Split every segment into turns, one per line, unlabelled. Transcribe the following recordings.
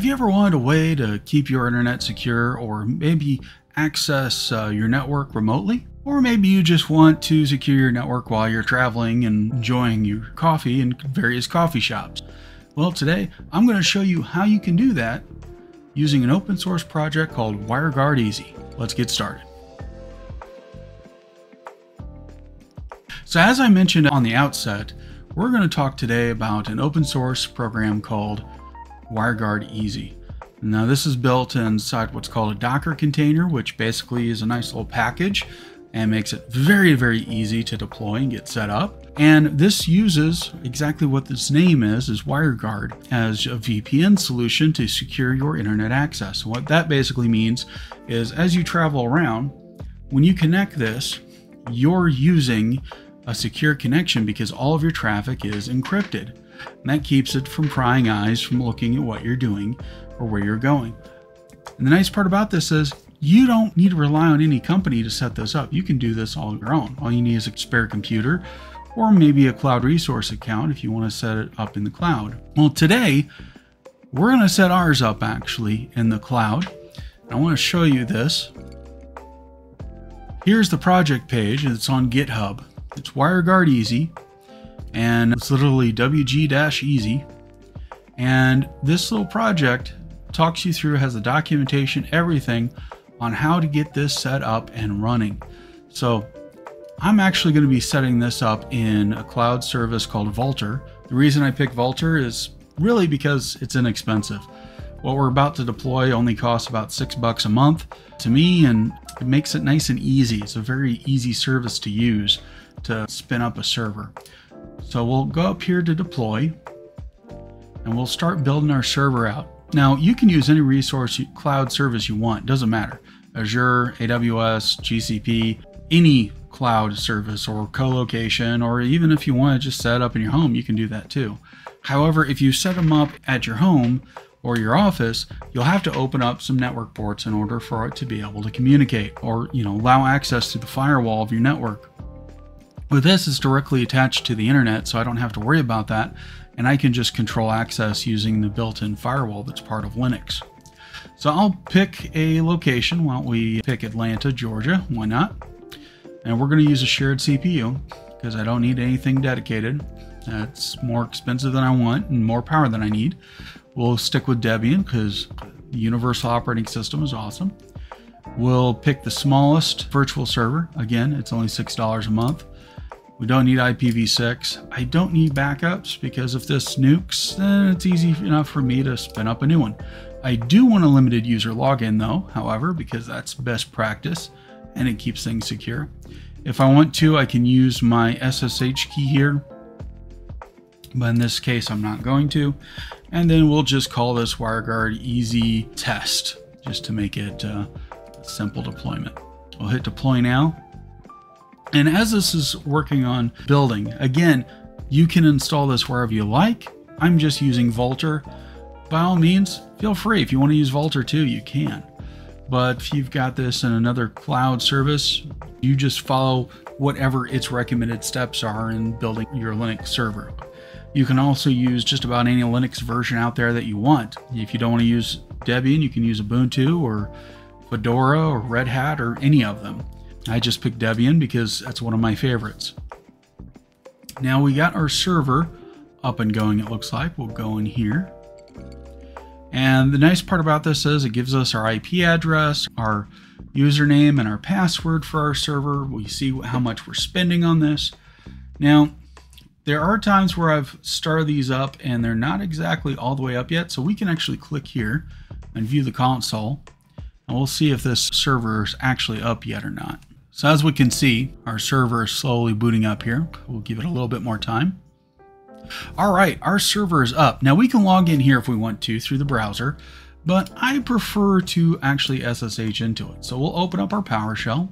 Have you ever wanted a way to keep your internet secure or maybe access uh, your network remotely? Or maybe you just want to secure your network while you're traveling and enjoying your coffee in various coffee shops. Well, today I'm going to show you how you can do that using an open source project called WireGuard Easy. Let's get started. So as I mentioned on the outset, we're going to talk today about an open source program called WireGuard Easy. Now this is built inside what's called a Docker container, which basically is a nice little package and makes it very, very easy to deploy and get set up. And this uses exactly what this name is, is WireGuard as a VPN solution to secure your internet access. what that basically means is as you travel around, when you connect this, you're using a secure connection because all of your traffic is encrypted. And that keeps it from prying eyes from looking at what you're doing or where you're going. And the nice part about this is you don't need to rely on any company to set this up. You can do this all on your own. All you need is a spare computer or maybe a cloud resource account if you want to set it up in the cloud. Well, today we're going to set ours up actually in the cloud. I want to show you this. Here's the project page. It's on GitHub. It's WireGuard Easy and it's literally WG-easy. And this little project talks you through, has the documentation, everything on how to get this set up and running. So I'm actually going to be setting this up in a cloud service called Vultr. The reason I picked Vultr is really because it's inexpensive. What we're about to deploy only costs about six bucks a month to me, and it makes it nice and easy. It's a very easy service to use to spin up a server. So we'll go up here to deploy and we'll start building our server out. Now you can use any resource cloud service you want, doesn't matter. Azure, AWS, GCP, any cloud service or co-location, or even if you want to just set up in your home, you can do that too. However, if you set them up at your home or your office, you'll have to open up some network ports in order for it to be able to communicate or, you know, allow access to the firewall of your network. With this, is directly attached to the internet, so I don't have to worry about that, and I can just control access using the built-in firewall that's part of Linux. So I'll pick a location. Why don't we pick Atlanta, Georgia? Why not? And we're going to use a shared CPU because I don't need anything dedicated. That's more expensive than I want and more power than I need. We'll stick with Debian because the universal operating system is awesome. We'll pick the smallest virtual server. Again, it's only $6 a month. We don't need IPv6. I don't need backups because if this nukes, then it's easy enough for me to spin up a new one. I do want a limited user login though, however, because that's best practice and it keeps things secure. If I want to, I can use my SSH key here, but in this case, I'm not going to. And then we'll just call this WireGuard Easy Test, just to make it uh, a simple deployment. We'll hit deploy now. And as this is working on building, again, you can install this wherever you like. I'm just using Vultr. By all means, feel free. If you want to use Vultr too, you can. But if you've got this in another cloud service, you just follow whatever its recommended steps are in building your Linux server. You can also use just about any Linux version out there that you want. If you don't want to use Debian, you can use Ubuntu or Fedora or Red Hat or any of them. I just picked Debian because that's one of my favorites. Now we got our server up and going, it looks like. We'll go in here. And the nice part about this is it gives us our IP address, our username, and our password for our server. We see how much we're spending on this. Now, there are times where I've started these up and they're not exactly all the way up yet, so we can actually click here and view the console, and we'll see if this server is actually up yet or not. So as we can see, our server is slowly booting up here. We'll give it a little bit more time. All right, our server is up. Now we can log in here if we want to through the browser, but I prefer to actually SSH into it. So we'll open up our PowerShell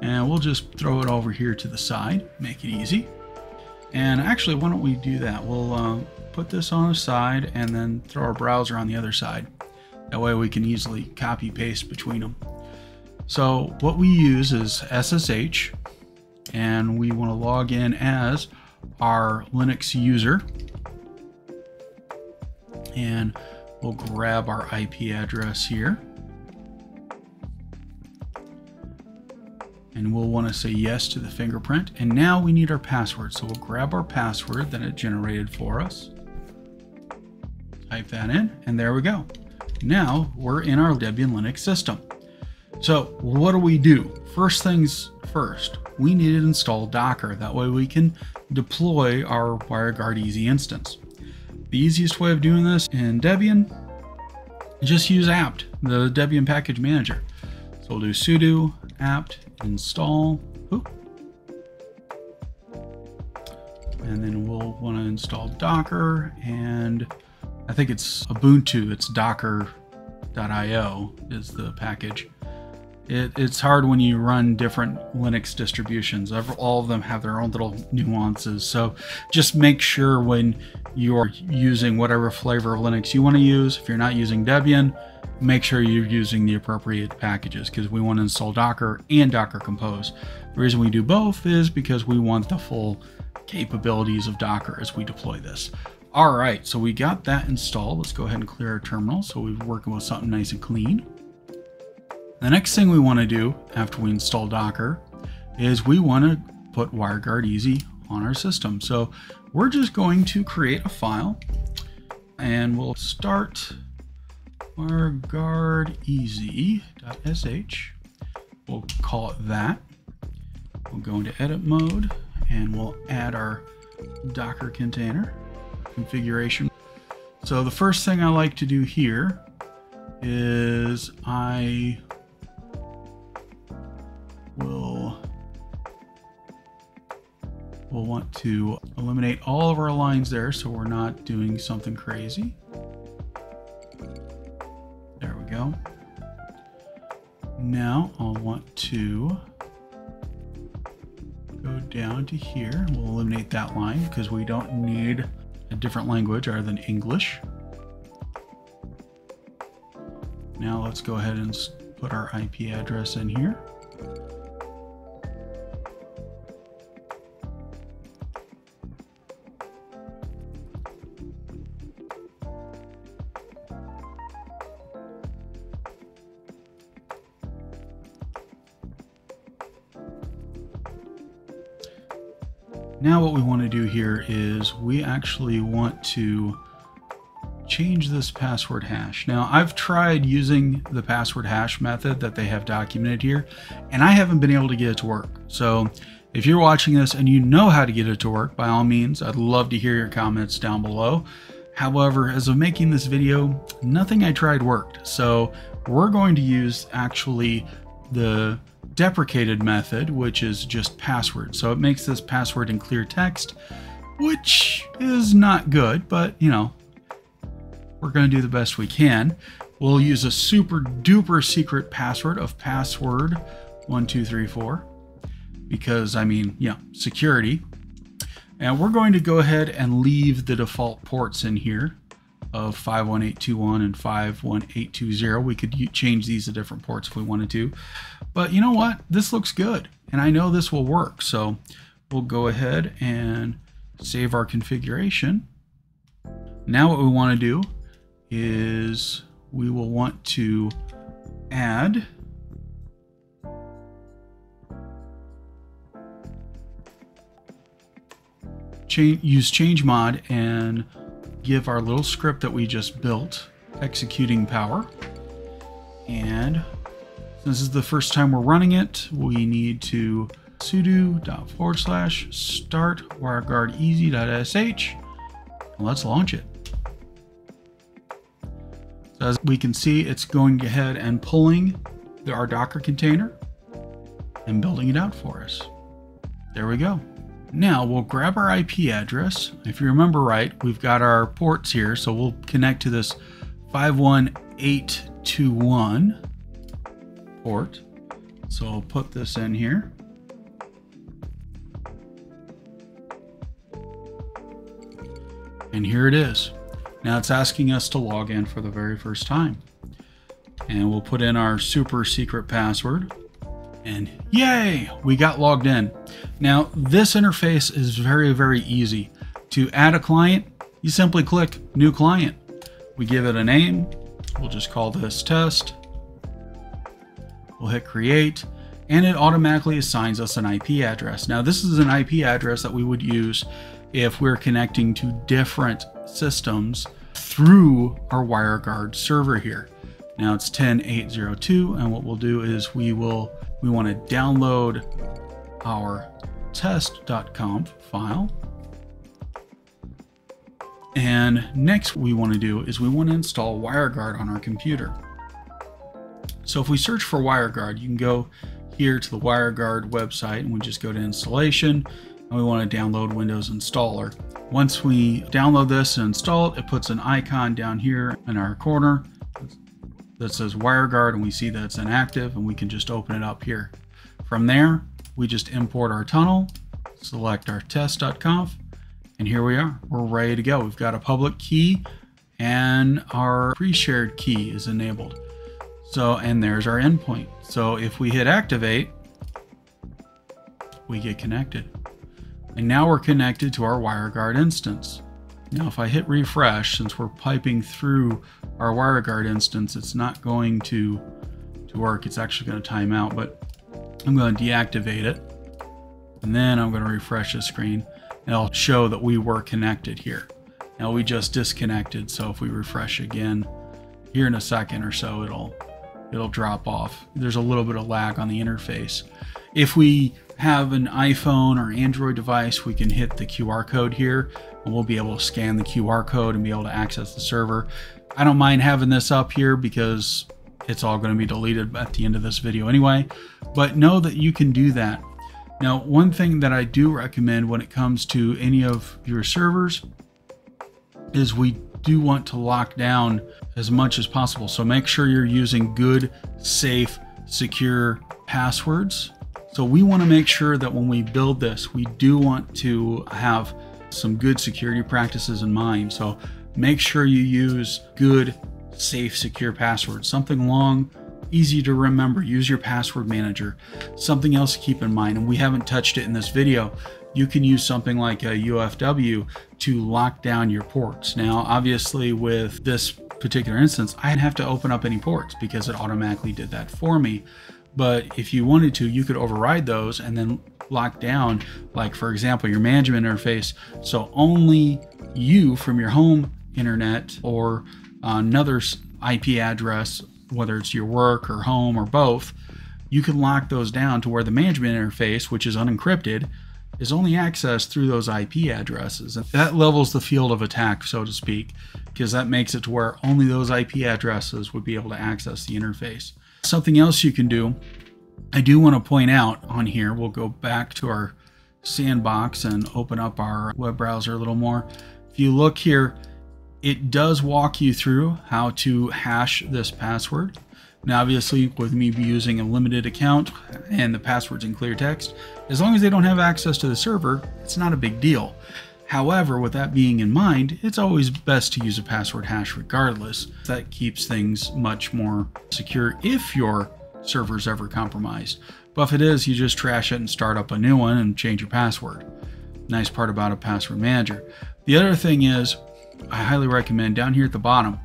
and we'll just throw it over here to the side, make it easy. And actually, why don't we do that? We'll uh, put this on the side and then throw our browser on the other side. That way we can easily copy paste between them. So what we use is SSH, and we want to log in as our Linux user. And We'll grab our IP address here. And we'll want to say yes to the fingerprint. And now we need our password. So we'll grab our password that it generated for us. Type that in, and there we go. Now we're in our Debian Linux system. So what do we do? First things first, we need to install Docker. That way we can deploy our WireGuard Easy instance. The easiest way of doing this in Debian, just use apt, the Debian package manager. So we'll do sudo apt install, and then we'll want to install Docker, and I think it's Ubuntu, it's docker.io is the package. It, it's hard when you run different Linux distributions. All of them have their own little nuances. So just make sure when you're using whatever flavor of Linux you want to use, if you're not using Debian, make sure you're using the appropriate packages because we want to install Docker and Docker Compose. The reason we do both is because we want the full capabilities of Docker as we deploy this. All right, so we got that installed. Let's go ahead and clear our terminal so we're working with something nice and clean. The next thing we want to do after we install Docker is we want to put WireGuard Easy on our system. So we're just going to create a file and we'll start WireGuardEasy.sh. We'll call it that. We'll go into edit mode and we'll add our Docker container configuration. So the first thing I like to do here is I we'll, we'll want to eliminate all of our lines there so we're not doing something crazy. There we go. Now I'll want to go down to here. We'll eliminate that line because we don't need a different language other than English. Now let's go ahead and put our IP address in here. Now what we want to do here is we actually want to change this password hash. Now I've tried using the password hash method that they have documented here and I haven't been able to get it to work. So if you're watching this and you know how to get it to work, by all means, I'd love to hear your comments down below. However, as of making this video, nothing I tried worked. So we're going to use actually the deprecated method, which is just password. So it makes this password in clear text, which is not good, but you know, we're going to do the best we can. We'll use a super duper secret password of password 1234 because I mean, yeah, security. And we're going to go ahead and leave the default ports in here of 51821 and 51820. We could change these to different ports if we wanted to. But you know what? This looks good. And I know this will work. So we'll go ahead and save our configuration. Now what we want to do is we will want to add change use change mod and give our little script that we just built executing power and this is the first time we're running it we need to sudo dot forward slash start wireguard easy.sh let's launch it as we can see, it's going ahead and pulling our Docker container and building it out for us. There we go. Now we'll grab our IP address. If you remember right, we've got our ports here, so we'll connect to this 51821 port. So I'll put this in here. And here it is. Now it's asking us to log in for the very first time. And we'll put in our super secret password. And yay, we got logged in. Now this interface is very, very easy. To add a client, you simply click new client. We give it a name. We'll just call this test. We'll hit create and it automatically assigns us an IP address. Now this is an IP address that we would use if we're connecting to different systems through our WireGuard server here. Now it's 10802 and what we'll do is we will we want to download our test.conf file. And next we want to do is we want to install WireGuard on our computer. So if we search for WireGuard, you can go here to the WireGuard website and we just go to installation and we want to download Windows Installer. Once we download this and install it, it puts an icon down here in our corner that says WireGuard and we see that it's inactive and we can just open it up here. From there, we just import our tunnel, select our test.conf, and here we are. We're ready to go. We've got a public key and our pre-shared key is enabled. So, and there's our endpoint. So if we hit activate, we get connected. And now we're connected to our WireGuard instance. Now if I hit refresh, since we're piping through our WireGuard instance, it's not going to, to work. It's actually going to time out, but I'm going to deactivate it. And then I'm going to refresh the screen and it'll show that we were connected here. Now we just disconnected. So if we refresh again here in a second or so, it'll it'll drop off. There's a little bit of lag on the interface. If we have an iPhone or Android device, we can hit the QR code here and we'll be able to scan the QR code and be able to access the server. I don't mind having this up here because it's all going to be deleted at the end of this video anyway, but know that you can do that. Now, one thing that I do recommend when it comes to any of your servers is we do want to lock down as much as possible. So make sure you're using good, safe, secure passwords. So we want to make sure that when we build this, we do want to have some good security practices in mind. So make sure you use good, safe, secure passwords. Something long, easy to remember. Use your password manager. Something else to keep in mind, and we haven't touched it in this video, you can use something like a UFW to lock down your ports. Now, obviously with this particular instance, I'd have to open up any ports because it automatically did that for me. But if you wanted to, you could override those and then lock down, like for example, your management interface. So only you from your home internet or another IP address, whether it's your work or home or both, you can lock those down to where the management interface, which is unencrypted, is only accessed through those IP addresses. And that levels the field of attack, so to speak, because that makes it to where only those IP addresses would be able to access the interface. Something else you can do, I do want to point out on here, we'll go back to our sandbox and open up our web browser a little more. If you look here, it does walk you through how to hash this password. Now, obviously, with me be using a limited account and the password's in clear text, as long as they don't have access to the server, it's not a big deal. However, with that being in mind, it's always best to use a password hash regardless. That keeps things much more secure if your server's ever compromised. But if it is, you just trash it and start up a new one and change your password. Nice part about a password manager. The other thing is, I highly recommend down here at the bottom,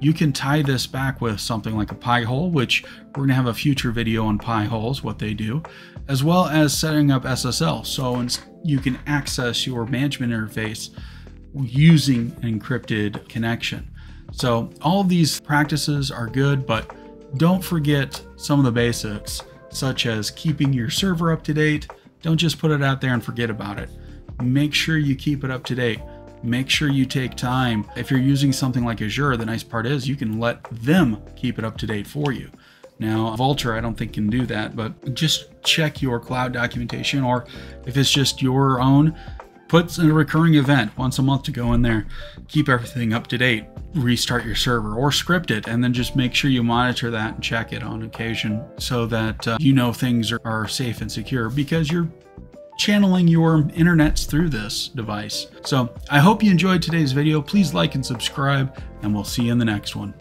you can tie this back with something like a Pi-hole, which we're to have a future video on Pi-holes, what they do, as well as setting up SSL. So you can access your management interface using an encrypted connection. So all these practices are good, but don't forget some of the basics, such as keeping your server up to date. Don't just put it out there and forget about it. Make sure you keep it up to date make sure you take time. If you're using something like Azure, the nice part is you can let them keep it up to date for you. Now, Vultr, I don't think can do that, but just check your cloud documentation, or if it's just your own, put a recurring event once a month to go in there, keep everything up to date, restart your server, or script it, and then just make sure you monitor that and check it on occasion so that uh, you know things are, are safe and secure because you're channeling your internets through this device. So I hope you enjoyed today's video. Please like and subscribe, and we'll see you in the next one.